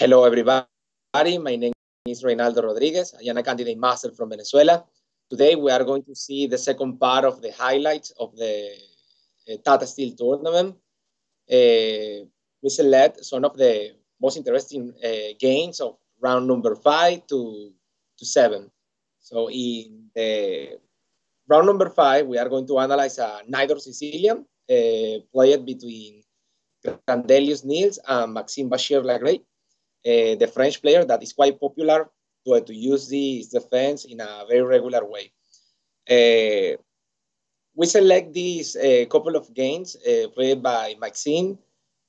Hello, everybody. My name is Reinaldo Rodriguez. I am a candidate master from Venezuela. Today, we are going to see the second part of the highlights of the uh, Tata Steel tournament. Uh, we select some of the most interesting uh, games of round number five to, to seven. So in the round number five, we are going to analyze a Najdorf Sicilian uh, played between Grandelius Nils and Maxime Vachier-Lagrave, uh, the French player that is quite popular to, to use this defense in a very regular way. Uh, we select these uh, couple of games uh, played by Maxime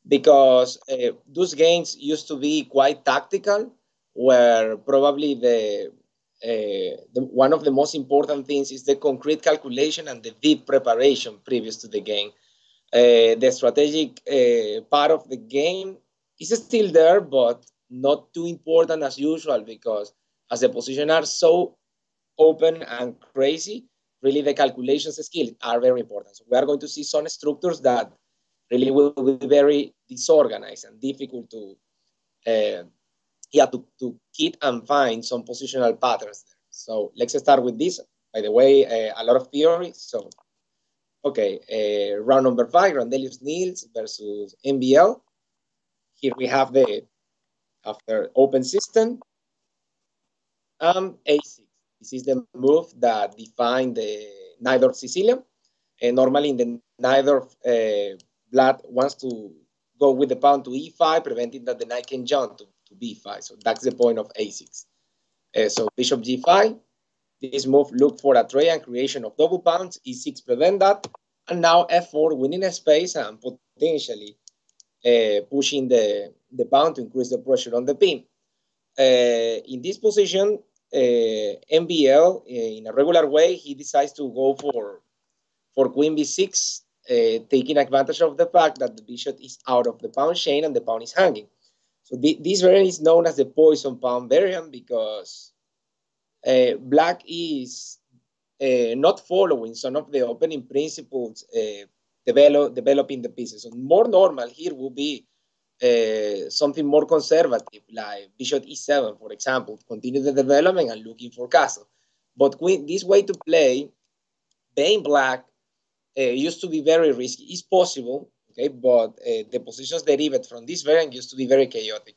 because uh, those games used to be quite tactical, where probably the, uh, the, one of the most important things is the concrete calculation and the deep preparation previous to the game. The strategic part of the game is still there, but not too important as usual because as the positions are so open and crazy, really the calculations skills are very important. So we are going to see some structures that really will be very disorganized and difficult to uh, yeah to, to keep and find some positional patterns there. So let's start with this. By the way, uh, a lot of theory. So okay, uh, round number five, Grandelius Nils versus MVL. Here we have the after open system. Um, A6. This is the move that define the Najdorf Sicilian. And normally in the Najdorf uh, black wants to go with the pawn to e5, preventing that the knight can jump to, to b5. So that's the point of a6. Uh, so bishop g5. This move look for a tray and creation of double pawns. e6 prevent that. And now f4 winning a space and potentially uh, pushing the, the pawn to increase the pressure on the pin. Uh, in this position, uh, MVL, uh, in a regular way, he decides to go for, for queen b6 uh, taking advantage of the fact that the bishop is out of the pawn chain and the pawn is hanging. So the, this variant is known as the poison pawn variant because black is not following some of the opening principles develop, developing the pieces. So more normal here will be uh, something more conservative, like bishop e7, for example, continue the development and looking for castle. But queen, this way to play, being black uh, used to be very risky. It's possible, okay, but uh, the positions derived from this variant used to be very chaotic.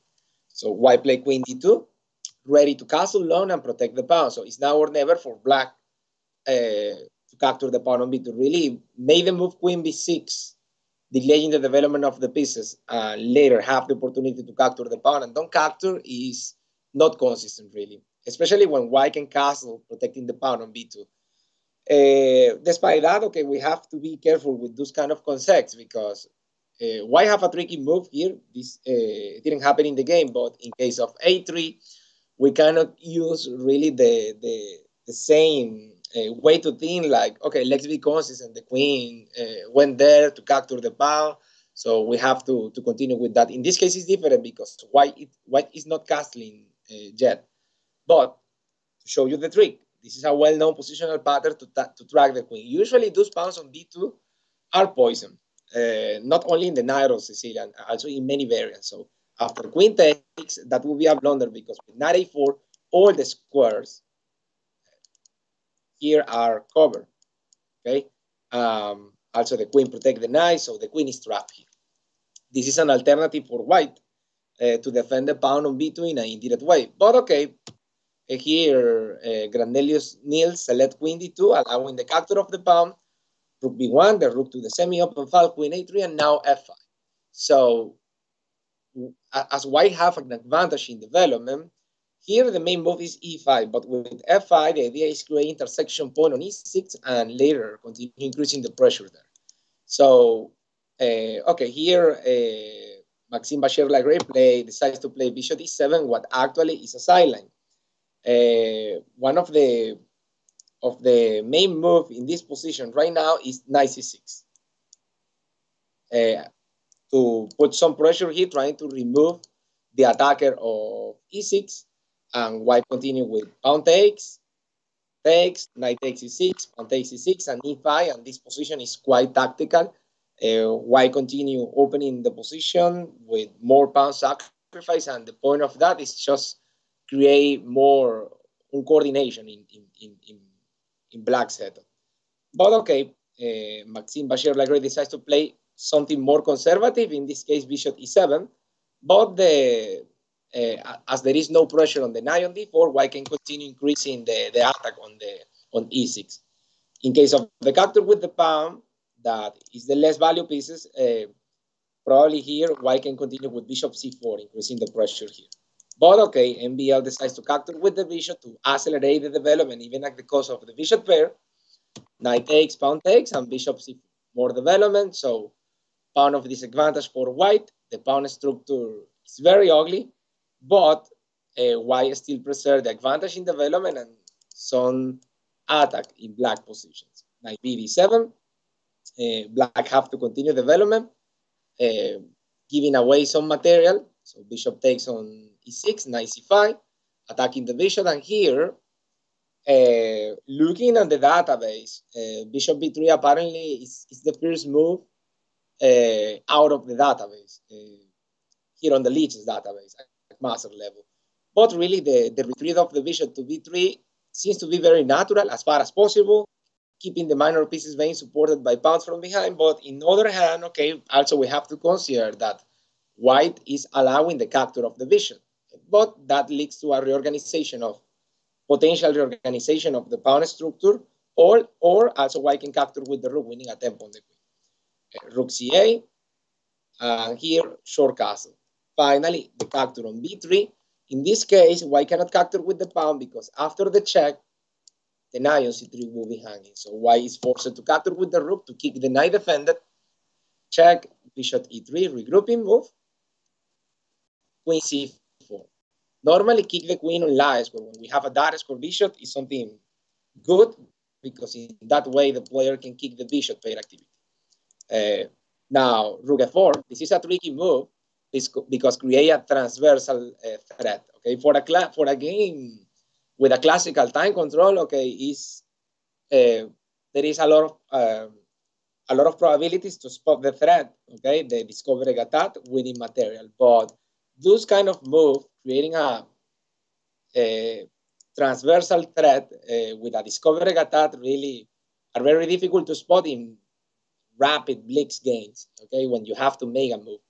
So why play queen d2? Ready to castle long and protect the pawn. So it's now or never for black uh, to capture the pawn on b2. Really make the move queen b6, delaying the development of the pieces, and later have the opportunity to capture the pawn. And don't capture is not consistent, really, especially when white can castle, protecting the pawn on b2. Uh, despite that, okay, we have to be careful with those kind of concepts because uh, why have a tricky move here? This uh, didn't happen in the game, but in case of a3, we cannot use really the the, the same uh, way to think. Like, okay, let's be consistent. The queen uh, went there to capture the pawn, so we have to to continue with that. In this case, it's different because white it, white is not castling uh, yet, but to show you the trick this is a well-known positional pattern to, to track the queen. Usually those pawns on d2 are poisoned, uh, not only in the Najdorf Sicilian, also in many variants. So after queen takes, that will be a blunder because with knight a4, all the squares here are covered, okay? Um, also the queen protect the knight, so the queen is trapped here. This is an alternative for white uh, to defend the pawn on b2 in an indirect way. But okay, here, uh, Grandelius Nils select queen d2, allowing the capture of the pawn, rook b1, the rook to the semi-open file, queen a3, and now f5. So, as white have an advantage in development, here the main move is e5, but with f5, the idea is create intersection point on e6 and later continue increasing the pressure there. So, uh, okay, here uh, Maxime Vachier-Lagrave play, decides to play bishop d7, what actually is a sideline uh, one of the of the main move in this position right now is knight c6. Uh, to put some pressure here, trying to remove the attacker of e6, and white continue with pawn takes, takes, knight takes e6, pawn takes e6, and e5, and this position is quite tactical. Uh, white continue opening the position with more pawns sacrifice, and the point of that is just create more coordination in, in, in, in, in black setup. But okay, uh, Maxime Vachier-Lagrave decides to play something more conservative, in this case bishop e7, but the uh, as there is no pressure on the knight on d4, white can continue increasing the, the attack on the on e6. In case of the capture with the pawn, that is the less value pieces, uh, probably here white can continue with bishop c4, increasing the pressure here. But okay, MVL decides to capture with the bishop to accelerate the development, even at the cost of the bishop pair. Knight takes, pawn takes, and bishop c4. More development, so pawn of disadvantage for white. The pawn structure is very ugly, but uh, still preserve the advantage in development and some attack in black positions. Knight b d7, uh, black have to continue development, uh, giving away some material. So bishop takes on e6, knight c5, attacking the bishop. And here, uh, looking at the database, bishop b3 apparently is, is the first move out of the database here on the Lichess database at master level. But really, the, the retreat of the bishop to b3 seems to be very natural as far as possible, keeping the minor pieces being supported by pawns from behind. But in other hand, okay, also we have to consider that white is allowing the capture of the bishop. But that leads to a reorganization of potential reorganization of the pawn structure, or, or also white can capture with the rook, winning a tempo on the queen. Uh, rook ca, uh, here short castle. Finally, the capture on b3. In this case, white cannot capture with the pawn because after the check, the knight on c3 will be hanging. So white is forced to capture with the rook to kick the knight defended. Check, bishop e3, regrouping move. Queen c4. Normally, kick the queen on la square. When we have a dark square bishop, is something good because in that way the player can kick the bishop pair activity. Uh, now, rook f4. This is a tricky move because create a transversal uh, threat. Okay, for a for a game with a classical time control, okay, is uh, there is a lot of uh, a lot of probabilities to spot the threat. Okay, the discover attack winning material, but those kind of move creating a, a transversal threat uh, with a discover attack really are very difficult to spot in rapid blitz games. Okay, when you have to make a move.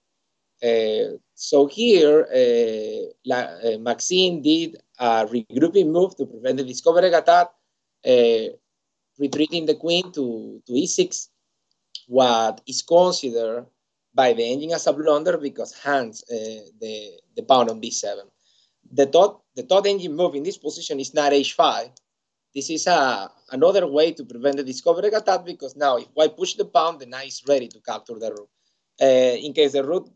Uh, so here, uh, La, uh, Maxime did a regrouping move to prevent the discovery attack, retreating the queen to, to e6, what is considered by the engine as a blunder because hands the, the pawn on b7. The thought, the thought engine move in this position is not h5. This is a, another way to prevent the discovery attack because now if white push the pawn, the knight is ready to capture the rook. Uh, in case the rook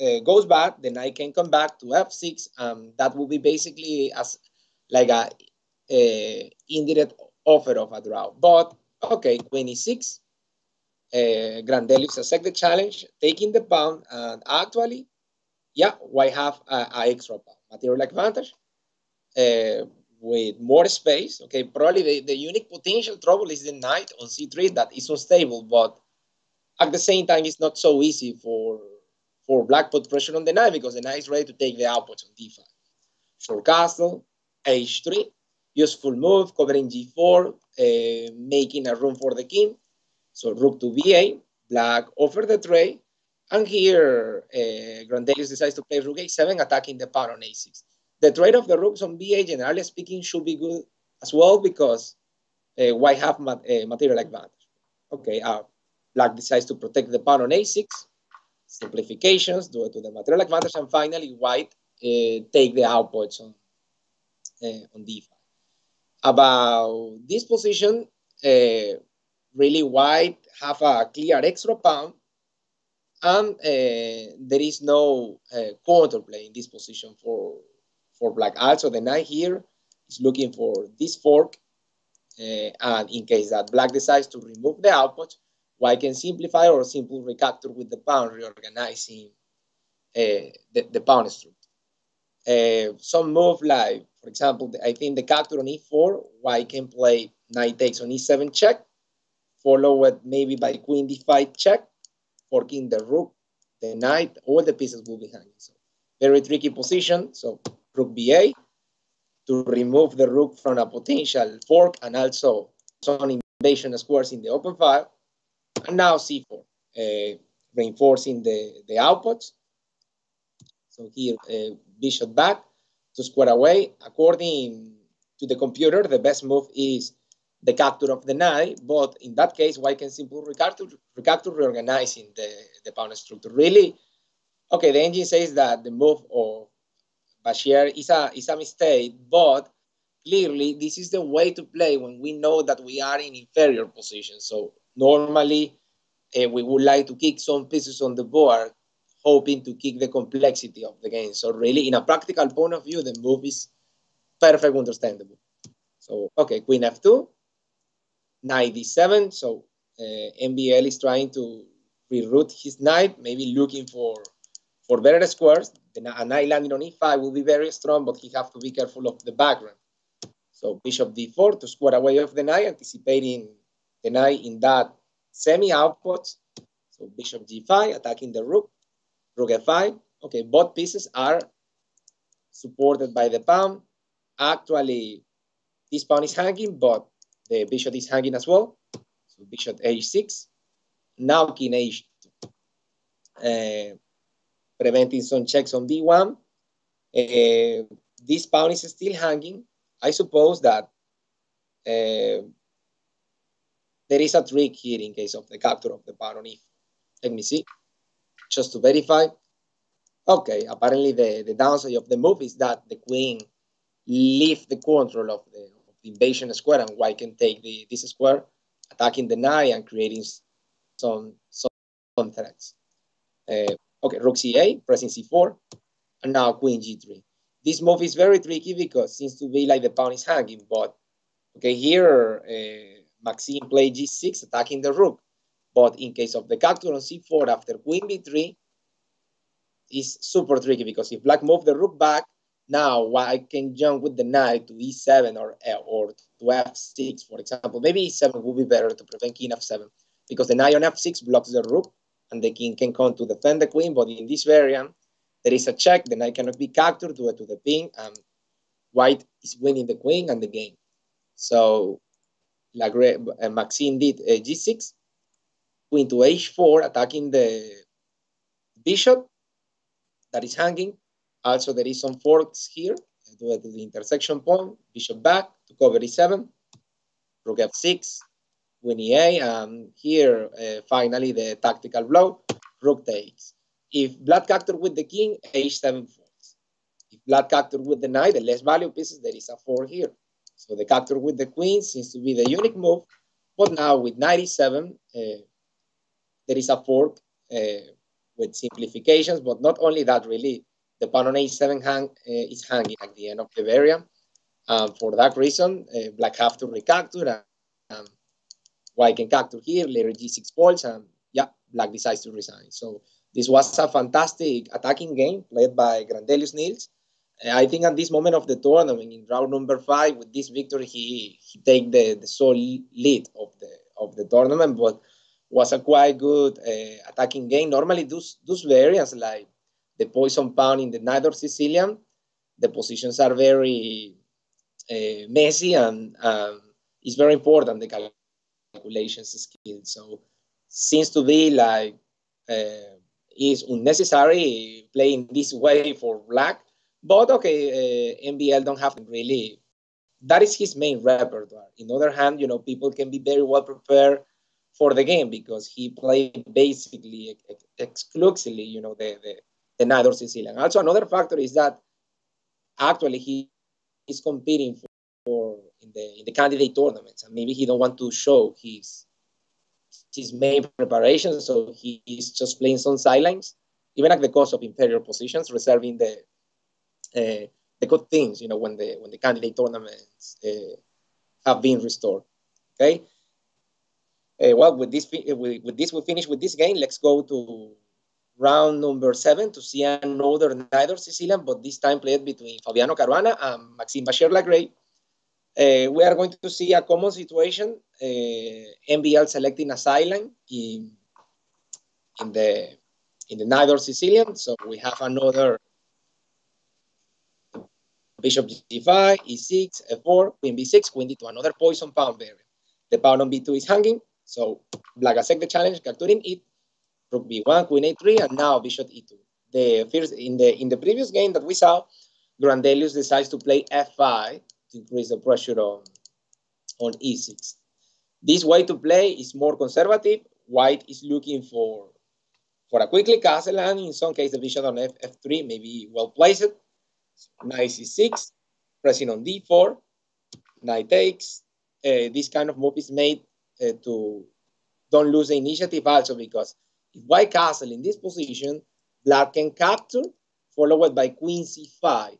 uh, goes back, the knight can come back to f6. Um, that will be basically as like a, a indirect offer of a draw. But okay, queen e6. Uh, Grandelius accept the challenge, taking the pawn, and actually, yeah, white have a, a extra pawn, material advantage. Uh, with more space, okay, probably the, the unique potential trouble is the knight on c3 that is unstable, but at the same time, it's not so easy for for black put pressure on the knight because the knight is ready to take the outpost on d5. For castle, h3, useful move, covering g4, uh, making a room for the king. So rook to b8, black offer the trade, and here uh, Grandelius decides to play rook a7, attacking the pawn on a6. The trade of the rooks on b8, generally speaking, should be good as well because uh, white have mat uh, material advantage. Okay, uh, black decides to protect the pawn on a6, simplifications due to the material advantage, and finally white uh, take the outputs on, uh, on d5. About this position, uh, really white have a clear extra pawn, and there is no counterplay in this position for, for black. Also, the knight here is looking for this fork, and in case that black decides to remove the output, why can simplify or simply recapture with the pawn, reorganizing uh, the, the pawn structure. Uh, some move like, for example, I think the capture on e4, white can play knight takes on e7 check, followed maybe by queen d5 check, forking the rook, the knight, all the pieces will be hanging. So very tricky position. So rook ba to remove the rook from a potential fork and also some invasion squares in the open file. And now c4, uh, reinforcing the, the outputs. So here, uh, bishop back to square away. According to the computer, the best move is the capture of the knight, but in that case, white can simply recapture, recapture reorganizing the, the pawn structure. Really, okay, the engine says that the move of Vachier is a, is a mistake, but clearly this is the way to play when we know that we are in inferior position. So normally uh, we would like to kick some pieces on the board, hoping to kick the complexity of the game. So really, in a practical point of view, the move is perfect, understandable. So, okay, queen f2, knight d7. So uh, MVL is trying to reroute his knight, maybe looking for for better squares. The, a knight landing on e5 will be very strong, but he have to be careful of the background. So bishop d4 to square away of the knight, anticipating the knight in that semi-output. So bishop g5, attacking the rook, rook f5. Okay, both pieces are supported by the pawn. Actually, this pawn is hanging, but the bishop is hanging as well. So bishop h6. Now king h2. Uh, preventing some checks on b1. Uh, this pawn is still hanging. I suppose that uh, there is a trick here in case of the capture of the pawn on e. Let me see, just to verify. Okay, apparently the, the downside of the move is that the queen leave the control of the, invasion square and white can take the, this square, attacking the knight and creating some, some, some threats. Uh, okay, rook c8, pressing c4, and now queen g3. This move is very tricky because seems to be like the pawn is hanging, but okay, here uh, Maxime played g6, attacking the rook. But in case of the capture on c4 after queen b3, is super tricky because if black move the rook back, now, I can jump with the knight to e7 or, eh, or to f6, for example. Maybe e7 would be better to prevent king f7 because the knight on f6 blocks the rook and the king can come to defend the queen. But in this variant, there is a check. The knight cannot be captured due to the pin, and white is winning the queen and the game. So, like uh, Maxime did uh, g6, queen to h4, attacking the bishop that is hanging also, there is some forks here to the intersection point, bishop back to cover e7, rook f6, queen e8, and here, uh, finally, the tactical blow, rook takes. If black captured with the king, h7 falls. If black captured with the knight, the less value pieces, there is a 4 here. So the capture with the queen seems to be the unique move, but now with 97, uh, there is a fork uh, with simplifications, but not only that, really, the pawn on a7 hang, uh, is hanging at the end of the variant. Um, for that reason, uh, black have to recapture um, white can capture here, later g6 falls, and yeah, black decides to resign. So this was a fantastic attacking game played by Grandelius Nils. I think at this moment of the tournament, in round number five, with this victory, he he take the, the sole lead of the of the tournament, but was a quite good uh, attacking game. Normally, those those variants like the poison pawn in the Najdorf Sicilian, the positions are very uh, messy and um, it's very important, the calculations skill. So seems to be like uh, is unnecessary playing this way for black. But okay, uh, don't have really. That is his main repertoire. In other hand, you know, people can be very well prepared for the game because he played basically exclusively, you know, the, the the Najdorf Sicilian. Also, another factor is that actually he is competing for, for, in the in the candidate tournaments, and maybe he don't want to show his his main preparation, so he is just playing some sidelines, even at the cost of inferior positions, reserving the uh, the good things, you know, when the when the candidate tournaments uh, have been restored. Okay. Uh, well, with this, with, with this, we finish with this game. Let's go to round number seven to see another Najdorf Sicilian, but this time played between Fabiano Caruana and Maxime Vachier-Lagrave. Uh, we are going to see a common situation, MVL selecting a sideline in, in the in the Najdorf Sicilian. So we have another bishop g5, e6, f4, queen b6, queen d2, another poison pawn variant. The pawn on b2 is hanging, so black accept the challenge, capturing it, rook b1, queen a3, and now bishop e2. The first in the in the previous game that we saw, Grandelius decides to play f5 to increase the pressure on on e6. This way to play is more conservative. White is looking for for a quickly castle, and in some case the bishop on f, f3 may be well placed. Knight c6, pressing on d4, knight takes. Uh, this kind of move is made uh, to don't lose the initiative also because if white castle in this position, black can capture, followed by queen c5,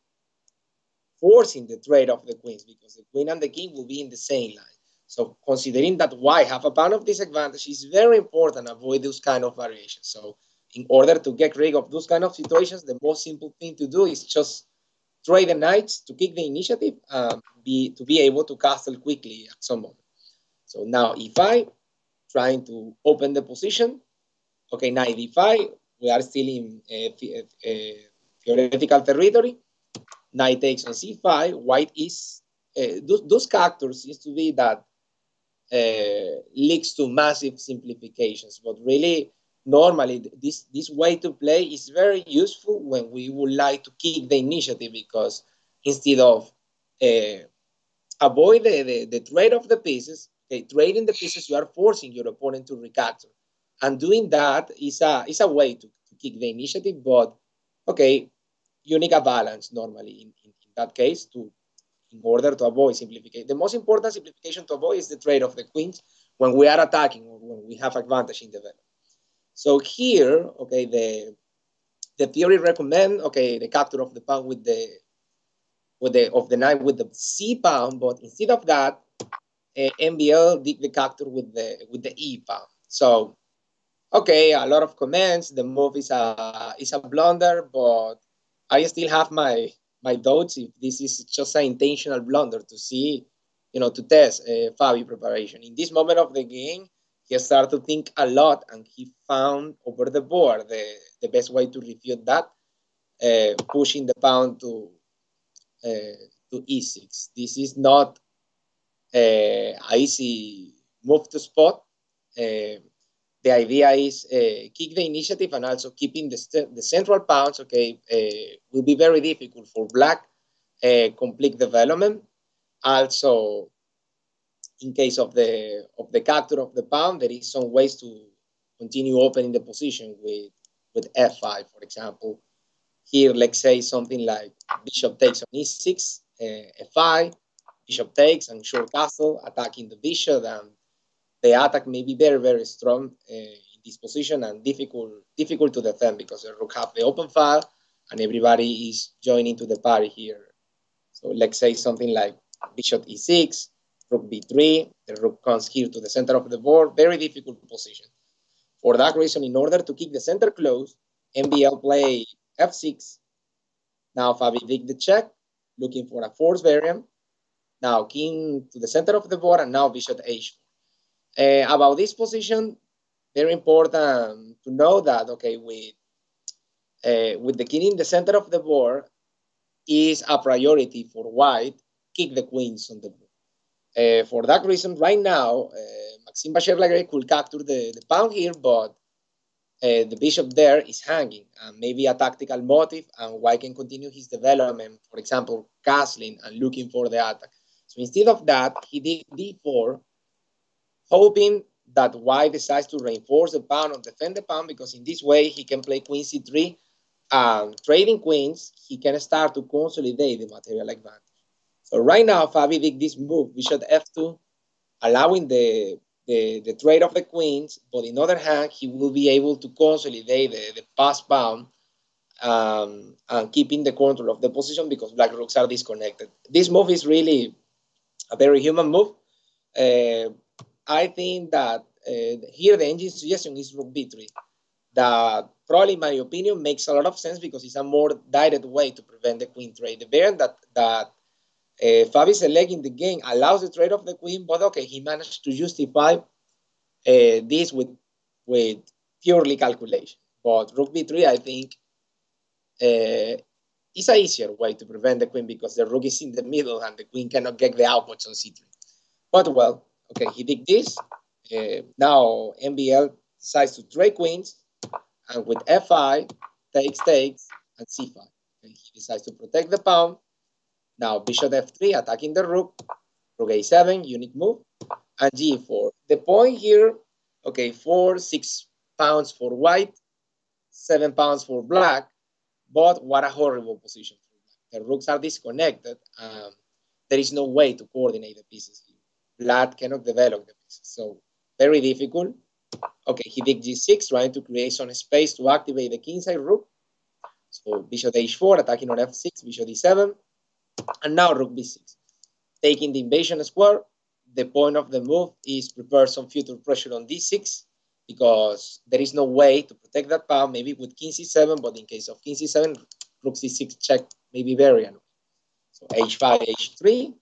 forcing the trade of the queens because the queen and the king will be in the same line. So considering that white have a pound of disadvantage, it's very important to avoid those kind of variations. So in order to get rid of those kind of situations, the most simple thing to do is just trade the knights to kick the initiative, um, be, to be able to castle quickly at some moment. So now e5, trying to open the position. Okay, knight d5, we are still in uh, uh, theoretical territory. Knight takes on c5, white is, uh, those, those characters seems to be that uh, leads to massive simplifications, but really normally this, this way to play is very useful when we would like to keep the initiative because instead of uh, avoid the, the, the, trade of the pieces, okay, trading the pieces, you are forcing your opponent to recapture. And doing that is a, is a way to, to kick the initiative, but okay, you need a balance normally in, in, in that case to in order to avoid simplification. The most important simplification to avoid is the trade of the queens when we are attacking or when we have advantage in development. So here, okay, the the theory recommend okay the capture of the pawn with the with the of the knight with the c pawn, but instead of that, uh, MVL did the capture with the with the e pawn. So okay, a lot of comments. The move is a is a blunder, but I still have my my doubts if this is just an intentional blunder to see, you know, to test uh, Fabi preparation. In this moment of the game, he started to think a lot and he found over the board the, the best way to refute that, uh, pushing the pawn to uh, to e6. This is not uh, an easy move to spot. Uh, the idea is uh, keep the initiative and also keeping the, the central pawns, okay, uh, will be very difficult for black uh, complete development. Also, in case of the of the capture of the pawn, there is some ways to continue opening the position with, with f5, for example. Here, let's say something like bishop takes on e6, uh, f5, bishop takes and short castle, attacking the bishop and the attack may be very, very strong uh, in this position and difficult difficult to defend because the rook have the open file and everybody is joining to the party here. So let's say something like bishop e6, rook b3, the rook comes here to the center of the board, very difficult position. For that reason, in order to keep the center close, MVL play f6. Now Fabi did the check, looking for a force variant. Now king to the center of the board, and now bishop h4. Uh, about this position, very important to know that, okay, with, uh, with the king in the center of the board is a priority for white, kick the queens on the board. Uh, for that reason, right now, uh, Maxime Vachier-Lagrave could capture the, the pawn here, but uh, the bishop there is hanging, and maybe a tactical motive, and white can continue his development, for example, castling and looking for the attack. So instead of that, he did d4, hoping that white decides to reinforce the pawn or defend the pawn because in this way he can play queen c3 and trading queens, he can start to consolidate the material advantage. So right now, Fabi did this move, bishop f2, allowing the, the, the trade of the queens, but in other hand, he will be able to consolidate the, the pass pawn um, and keeping the control of the position because black rooks are disconnected. This move is really a very human move. Uh, I think that uh, here the engine suggestion is rook b3. That probably, in my opinion, makes a lot of sense because it's a more direct way to prevent the queen trade. The variant that that uh, Fabi in the game allows the trade of the queen, but okay, he managed to justify uh, this with with purely calculation. But rook b3, I think, uh, it's an easier way to prevent the queen because the rook is in the middle and the queen cannot get the outputs on c3. But well, okay, he did this. Uh, now MVL decides to trade queens, and with f5, takes, takes, and c5. And he decides to protect the pawn. Now bishop f3, attacking the rook, rook a7, unique move, and g4. The point here, okay, four, six pounds for white, seven pounds for black, but what a horrible position. The rooks are disconnected. Um, there is no way to coordinate the pieces. Black cannot develop the pieces. So very difficult. Okay, he did g6, trying to create some space to activate the kingside rook. So bishop h4, attacking on f6, bishop d7, and now rook b6. Taking the invasion square, the point of the move is prepare some future pressure on d6, because there is no way to protect that pawn, maybe with king c7, but in case of king c7, rook c6 check may be very annoying. So h5, h3.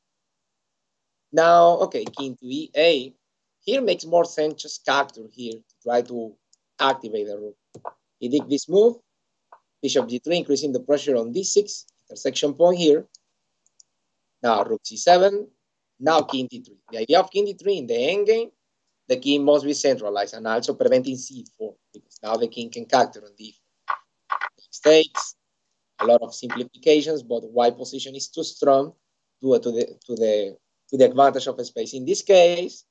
Now, okay, king to e8. Here makes more sense just capture here to try to activate the rook. He did this move, bishop g3, increasing the pressure on d6, intersection point here. Now rook c7, now king d3. The idea of king d3 in the endgame the king must be centralized and also preventing c4 because now the king can capture on d4. Mistakes, a lot of simplifications, but white position is too strong due to the to the to the advantage of space. In this case,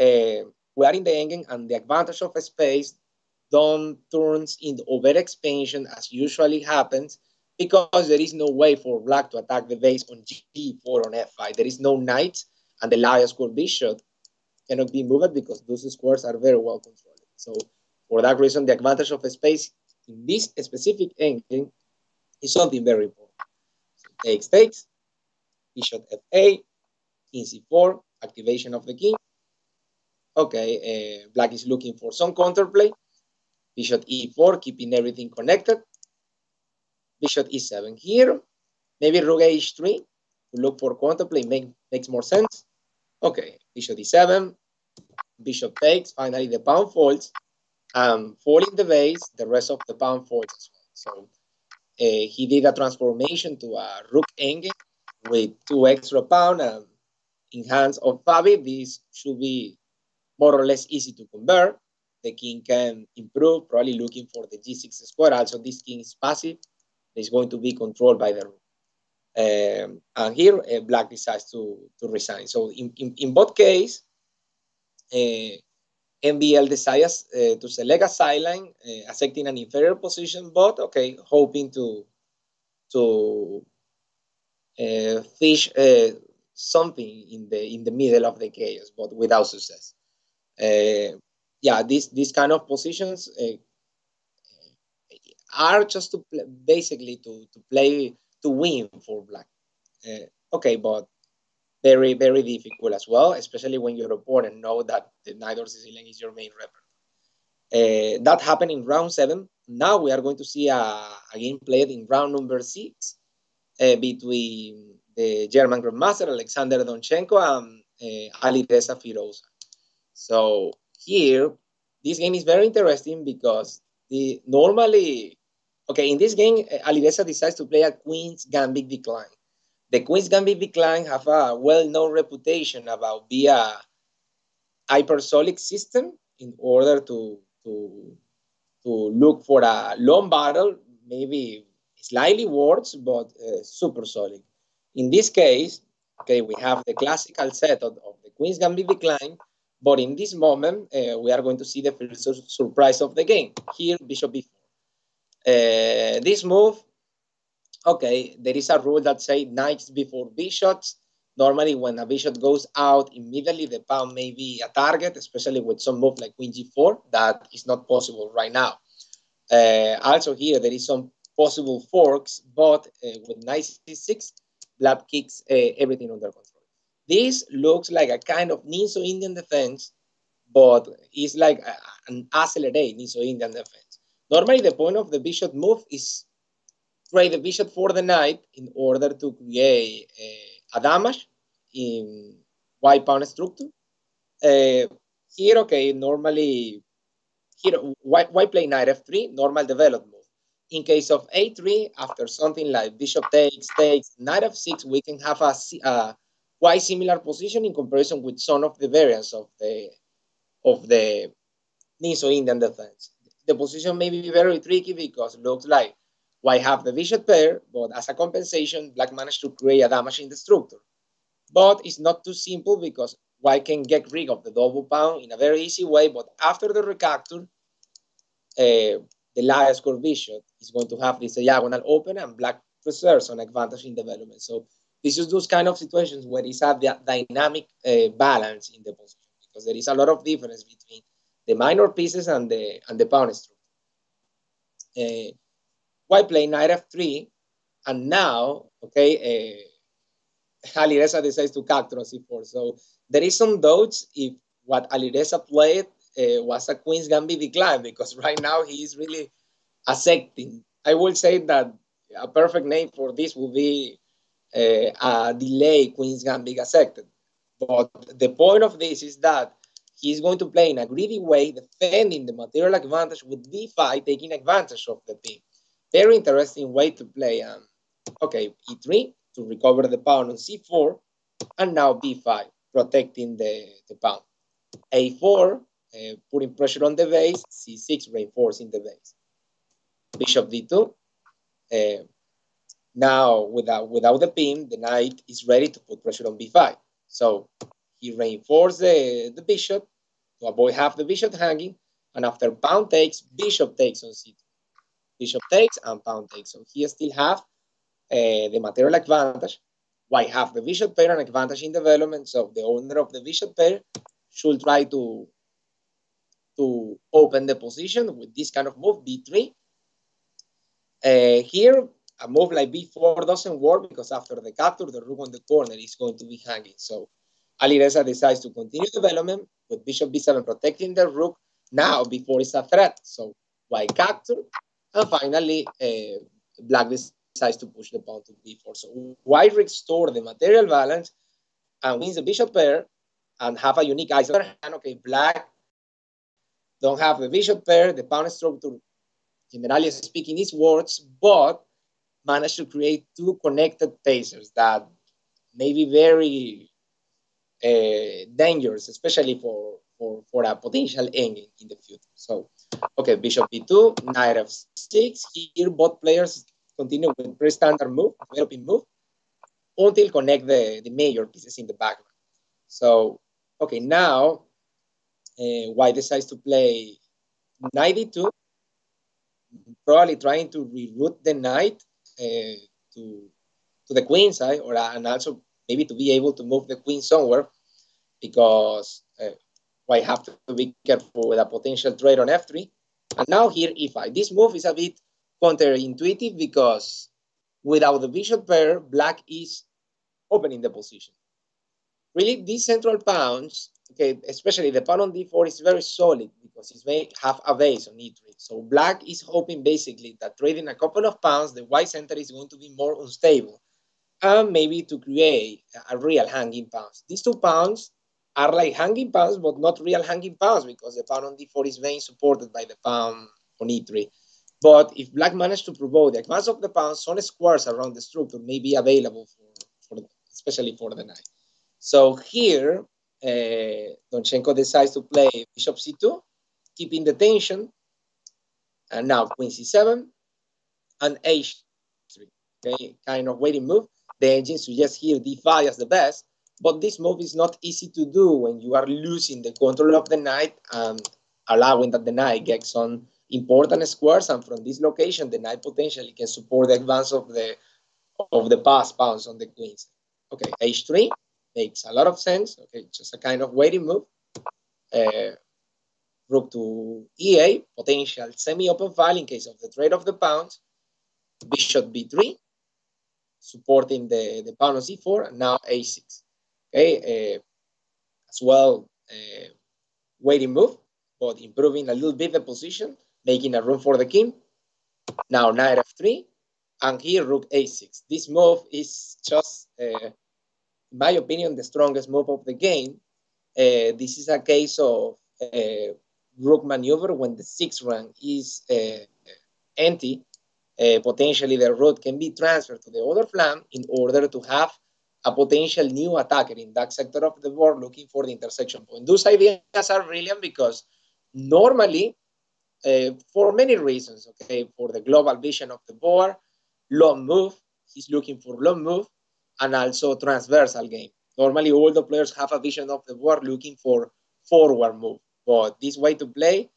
uh, we are in the endgame, and the advantage of space don't turns into overexpansion as usually happens because there is no way for black to attack the base on g4 on f5. There is no knight, and the lion square bishop cannot be moved because those squares are very well controlled. So for that reason, the advantage of space in this specific engine is something very important. So takes, takes, bishop f8, king c4, activation of the king. Okay, uh, black is looking for some counterplay. Bishop e4, keeping everything connected. Bishop e7 here. Maybe rook h3 to look for counterplay make, makes more sense. Okay, bishop e7, bishop takes, finally the pawn folds, um, folding the base, the rest of the pawn folds as well. So uh, he did a transformation to a rook endgame with two extra pawn. Um, in hands of Fabi, this should be more or less easy to convert. The king can improve, probably looking for the g6 square. Also, this king is passive. It's going to be controlled by the rook. Um, and here, uh, black decides to, to resign. So in, in, in both cases, uh, MVL decides uh, to select a sideline, uh, accepting an inferior position, but okay, hoping to to uh, fish uh, something in the in the middle of the chaos, but without success. Yeah, these these kind of positions are just to play, basically to to play to win for black. Uh, okay, but very, very difficult as well, especially when your opponent know that the Najdorf Sicilian is your main repertoire. Uh, that happened in round seven. Now we are going to see a, a game played in round number six uh, between the German Grandmaster Alexander Donchenko and uh, Alireza Firouzja. So here, this game is very interesting because the normally Okay, in this game, eh, Alireza decides to play a Queen's Gambit Decline. The Queen's Gambit Decline have a well-known reputation about being a hypersolic system in order to, to, to look for a long battle, maybe slightly worse, but uh, supersonic. In this case, okay, we have the classical set of, of the Queen's Gambit Decline, but in this moment, uh, we are going to see the first surprise of the game. Here, Bishop B4. Uh, this move, okay, there is a rule that say knights before bishops. Normally, when a bishop goes out immediately, the pawn may be a target, especially with some move like queen g4. That is not possible right now. Uh, also here, there is some possible forks, but uh, with knight c6, black kicks uh, everything under control. This looks like a kind of Nimzo-Indian defense, but it's like a, an accelerated Nimzo-Indian defense. Normally, the point of the bishop move is trade the bishop for the knight in order to create uh, a damage in white pawn structure. Uh, here, okay, normally, here, white, white play knight f3, normal development move. in case of a3, after something like bishop takes, takes, knight f6, we can have a, a quite similar position in comparison with some of the variants of the of the Nimzo-Indian defense. The position may be very tricky because it looks like white have the bishop pair, but as a compensation, black managed to create a damage in the structure. But it's not too simple because white can get rid of the double pawn in a very easy way, but after the recapture, uh, the light score bishop is going to have this diagonal open and black preserves an advantage in development. So this is those kind of situations where it's a dynamic uh, balance in the position because there is a lot of difference between the minor pieces and the and the pawn structure. Uh, white play knight f3, and now, okay, uh, Alireza decides to capture on c4. So there is some doubts if what Alireza played uh, was a Queen's Gambit decline because right now he is really accepting. I will say that a perfect name for this would be uh, a delay Queen's Gambit accepted. But the point of this is that he's going to play in a greedy way, defending the material advantage with d5, taking advantage of the pin. Very interesting way to play. Um, okay, e3 to recover the pawn on c4, and now b5, protecting the, the pawn. a4, uh, putting pressure on the base, c6 reinforcing the base. Bishop d2. Uh, now, without, without the pin, the knight is ready to put pressure on b5. So he reinforced the, the bishop to avoid half the bishop hanging, and after pawn takes, bishop takes on c2. Bishop takes and pawn takes. So he still have uh, the material advantage. White have the bishop pair an advantage in development. So the owner of the bishop pair should try to to open the position with this kind of move, b3. Uh, here, a move like b4 doesn't work because after the capture, the rook on the corner is going to be hanging. So Alireza decides to continue development with bishop b7 protecting the rook. Now, b4 is a threat. So white capture. And finally, uh, black decides to push the pawn to b4. So white restore the material balance and wins the bishop pair and have a unique ice. And okay, black don't have the bishop pair, the pawn structure, generally speaking, is works, but manage to create two connected pacers that may be very uh, dangerous, especially for, for, for a potential ending in the future. So, okay, bishop b2, knight f6. Here, both players continue with pretty standard move, developing move, until connect the, the major pieces in the background. So, okay, now uh, white decides to play knight d2, probably trying to reroute the knight uh, to, to the queen side, or and also maybe to be able to move the queen somewhere, because uh, white have to be careful with a potential trade on f3. And now here e5. This move is a bit counterintuitive because without the bishop pair, black is opening the position. Really, these central pawns okay, especially the pawn on d4 is very solid because it may have a base on e3. So black is hoping basically that trading a couple of pawns, the white center is going to be more unstable and maybe to create a real hanging pawns. These two pawns are like hanging pawns, but not real hanging pawns because the pawn on d4 is being supported by the pawn on e3. But if black managed to provoke the advance of the pawn, some squares around the structure may be available for, for especially for the knight. So here, uh, Donchenko decides to play bishop c2, keeping the tension, and now queen c7 and h3. Okay, kind of waiting move. The engine suggests here d5 as the best, but this move is not easy to do when you are losing the control of the knight and allowing that the knight gets on important squares, and from this location, the knight potentially can support the advance of the of the pass pawns on the queens. Okay, h3 makes a lot of sense. Okay, just a kind of waiting move. Uh, rook to e8, potential semi-open file in case of the trade of the pawns. Bishop b3, supporting the, the pawn on c4, and now a6. Okay, uh, as well, uh, waiting move, but improving a little bit the position, making a room for the king. Now knight f3, and here rook a6. This move is just uh, in my opinion, the strongest move of the game. Uh, this is a case of uh, rook maneuver when the sixth rank is empty. Uh, potentially the rook can be transferred to the other flank in order to have a potential new attacker in that sector of the board looking for the intersection point. Those ideas are brilliant because normally, uh, for many reasons, okay, for the global vision of the board, long move, he's looking for long move, and also transversal game. Normally, all the players have a vision of the board looking for forward move, but this way to play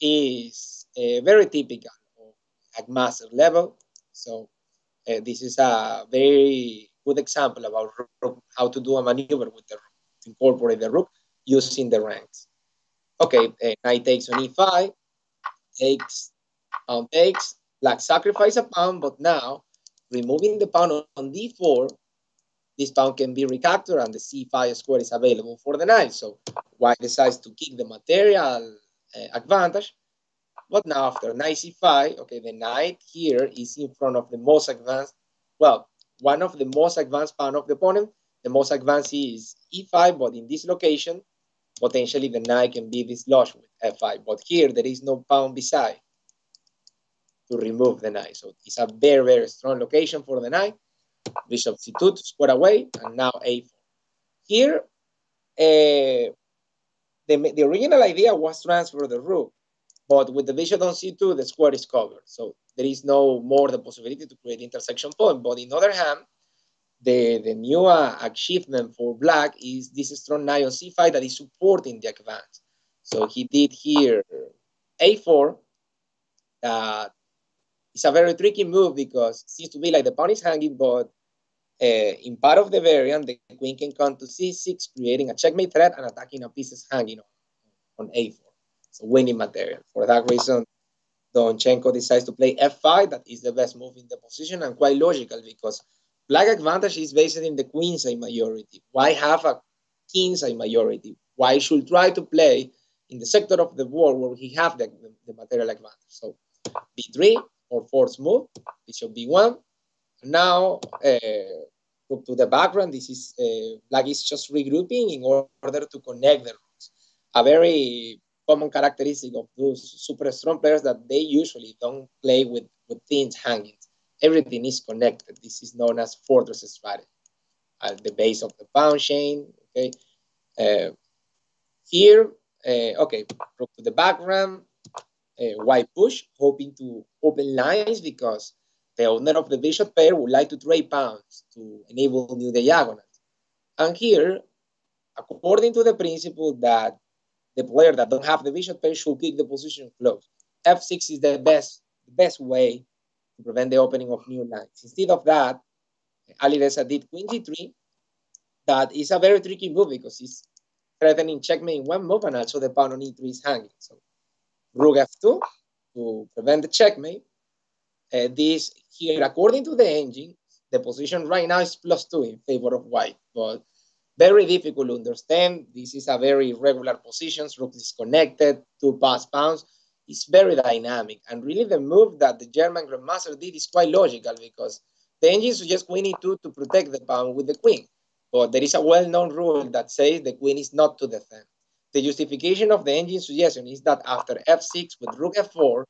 is uh, very typical at master level. So uh, this is a very good example about how to do a maneuver with the rook, to incorporate the rook using the ranks. Okay, uh, knight takes on e5, takes, pawn takes, black sacrifice a pawn, but now removing the pawn on d4, this pawn can be recaptured and the c5 square is available for the knight. So white decides to keep the material uh, advantage but now after knight c5, okay, the knight here is in front of the most advanced, well, one of the most advanced pawn of the opponent. The most advanced is e5, but in this location, potentially the knight can be dislodged with f5. But here, there is no pawn beside to remove the knight. So it's a very, very strong location for the knight. Bishop c2 to square away, and now a4. Here, uh, the, the original idea was transfer the rook but with the bishop on c2, the square is covered. So there is no more the possibility to create intersection point. But in other hand, the, the new uh, achievement for black is this strong knight on c5 that is supporting the advance. So he did here a4. That it's a very tricky move because it seems to be like the pawn is hanging, but uh, in part of the variant, the queen can come to c6, creating a checkmate threat and attacking a pieces hanging on, on a4 winning material. For that reason, Donchenko decides to play f5. That is the best move in the position and quite logical because black advantage is based in the queenside majority. Why have a kingside majority? Why should try to play in the sector of the board where he have the, the, material advantage? So b3 or fourth move, bishop b1. Now, uh, look to the background. This is uh, black is just regrouping in order to connect the rooks. A very common characteristic of those super strong players that they usually don't play with, with things hanging. Everything is connected. This is known as fortress strategy at the base of the pawn chain. Okay, uh, here, uh, okay, to the background, uh, white push, hoping to open lines because the owner of the bishop pair would like to trade pounds to enable new diagonals. And here, according to the principle that the player that don't have the bishop pair should keep the position close. F6 is the best, best way to prevent the opening of new lines. Instead of that, Alireza did queen d3. That is a very tricky move because he's threatening checkmate in one move and also the pawn on e3 is hanging. So rook f2 to prevent the checkmate. Uh, this here, according to the engine, the position right now is plus two in favor of white, but very difficult to understand. This is a very irregular position. Rook disconnected, two pass pawns. It's very dynamic. And really the move that the German Grandmaster did is quite logical because the engine suggests queen e2 to protect the pawn with the queen. But there is a well-known rule that says the queen is not to defend. The justification of the engine suggestion is that after f6 with rook f4,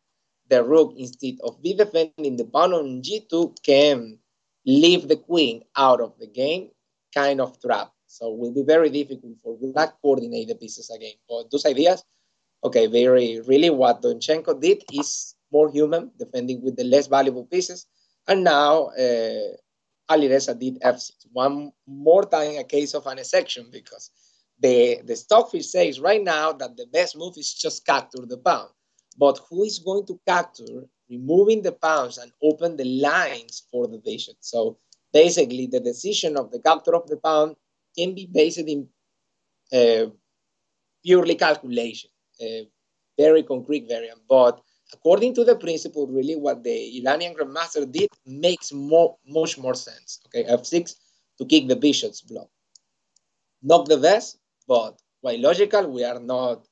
the rook, instead of be defending the pawn on g2, can leave the queen out of the game, kind of trap. So it will be very difficult for black coordinate the pieces again. But those ideas, okay, very really what Donchenko did is more human, defending with the less valuable pieces. And now uh, Alireza did F6. One more time a case of an exception because the, the stockfish says right now that the best move is just capture the pawn. But who is going to capture removing the pawns and open the lines for the bishop? So basically the decision of the capture of the pawn can be based in uh, purely calculation, uh, very concrete variant. But according to the principle, really what the Iranian Grandmaster did makes more, much more sense. Okay, f6 to kick the bishop's block. Not the best, but quite logical. We are not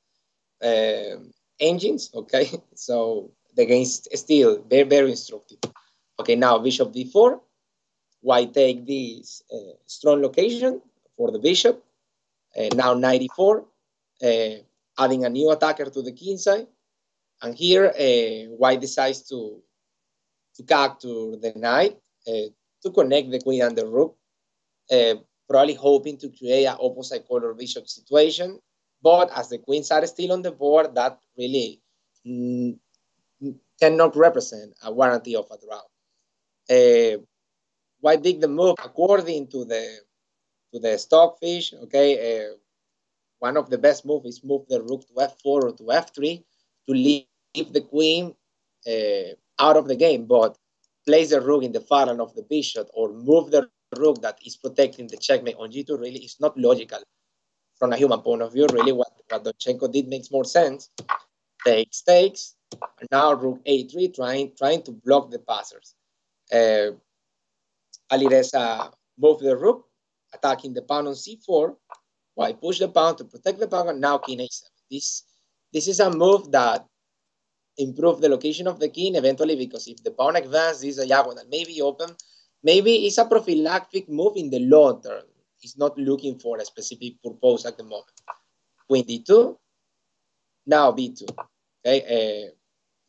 uh, engines, okay? So the game is still very, very instructive. Okay, now bishop d4. Why take this uh, strong location? For the bishop. Uh, now 94, uh, adding a new attacker to the king side. And here, uh, white decides to to capture the knight, uh, to connect the queen and the rook, probably hoping to create an opposite color bishop situation. But as the queens are still on the board, that really mm, cannot represent a warranty of a draw. Uh, white did the move according to the to the stockfish. Okay, uh, one of the best moves is move the rook to f4 or to f3 to leave the queen uh, out of the game, but place the rook in the far of the bishop or move the rook that is protecting the checkmate on g2 really is not logical from a human point of view. Really, what, what Donchenko did makes more sense. Takes, takes, now rook a3, trying trying to block the passers. Uh, Alireza moved the rook, attacking the pawn on c4. Why push the pawn to protect the pawn? Now king a7. This this is a move that improve the location of the king eventually because if the pawn advances, this diagonal may be open. Maybe it's a prophylactic move in the long term. It's not looking for a specific purpose at the moment. Queen d2, now b2. Okay, uh,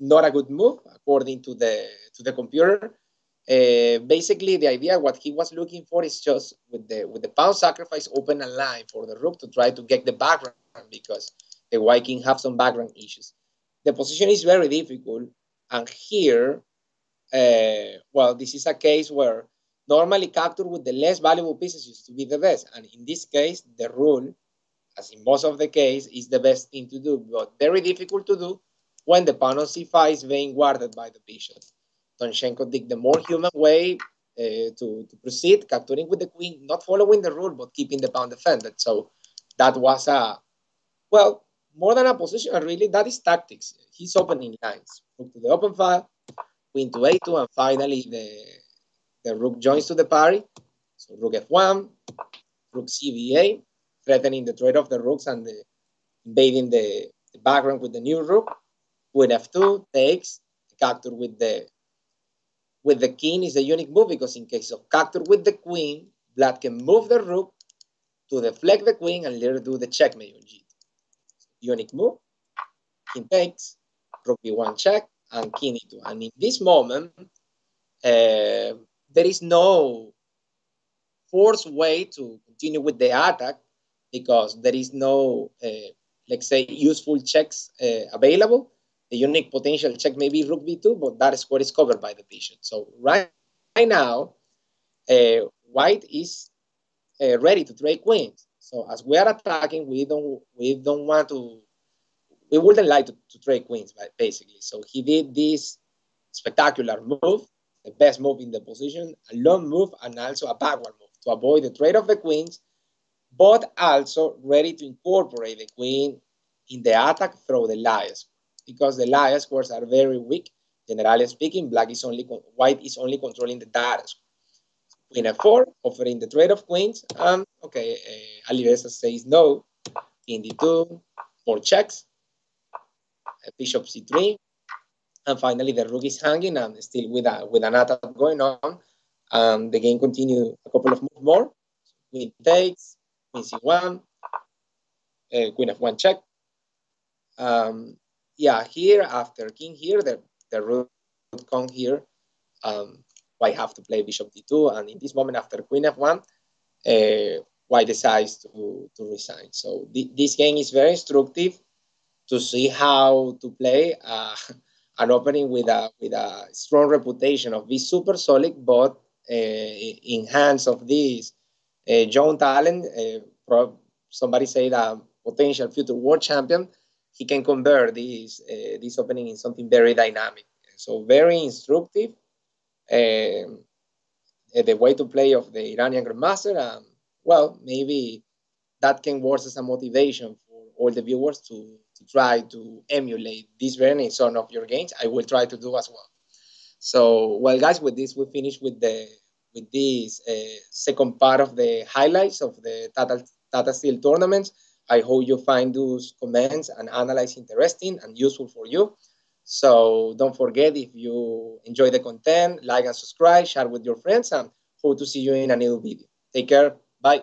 not a good move according to the to the computer. Uh, basically, the idea what he was looking for is just with the with the pawn sacrifice, open a line for the rook to try to get the background because the white king have some background issues the position is very difficult. And here, uh, well, this is a case where normally capture with the less valuable pieces used to be the best. And in this case, the rule, as in most of the case, is the best thing to do, but very difficult to do when the pawn on c5 is being guarded by the bishop. Donchenko did the more human way uh, to, to proceed, capturing with the queen, not following the rule, but keeping the pawn defended. So that was a, well, more than a position, really, that is tactics. He's opening lines. Rook to the open file, queen to a2, and finally the, the rook joins to the party. So rook f1, rook cba, threatening the trade of the rooks and the, invading the, the background with the new rook. Queen f2 takes, capture with the with the king is a unique move because in case of capture with the queen, black can move the rook to deflect the queen and later do the checkmate on g unique move, king takes, rook b1 check, and king e2. And in this moment, uh, there is no forced way to continue with the attack because there is no, uh, let's say, useful checks uh, available. The unique potential check may be rook b2, but that square is covered by the bishop. So right, right now, uh, white is uh, ready to trade queens. So as we are attacking, we don't we don't want to we wouldn't like to, to trade queens, basically. So he did this spectacular move, the best move in the position, a long move, and also a backward move to avoid the trade of the queens, but also ready to incorporate the queen in the attack through the lias, because the lias squares are very weak. Generally speaking, black is only white is only controlling the data. Queen f4, offering the trade of queens. Um, okay, uh, Alireza says no. King d2, four checks. Uh, bishop c3. And finally, the rook is hanging and still with, a, with an attack going on. And the game continues a couple of moves more. Queen takes, queen c1, uh, queen f1 check. Um, yeah, here, after king here, the, the rook come here. Um, white have to play bishop d2, and in this moment after queen f1, uh, white decides to, to resign. So th this game is very instructive to see how to play uh, an opening with a with a strong reputation of being super solid, but uh, in hands of this uh, young talent, somebody say that potential future world champion, he can convert this uh, this opening in something very dynamic. So very instructive um, the way to play of the Iranian Grandmaster. Um, well, maybe that can work as a motivation for all the viewers to, to try to emulate this variant in some of your games. I will try to do as well. So, well, guys, with this, we finish with the with this uh, second part of the highlights of the Tata, Tata Steel tournaments. I hope you find those comments and analysis interesting and useful for you. So don't forget if you enjoy the content, like and subscribe, share with your friends, and hope to see you in a new video. Take care. Bye.